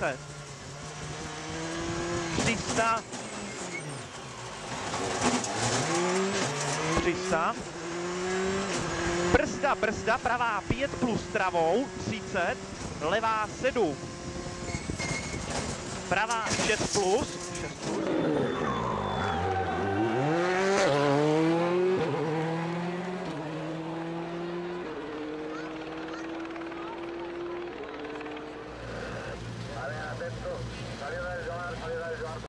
10. 300. 300. Brzda, brzda, pravá 5 plus travou 30, levá 7. Pravá 6 plus, 6 plus.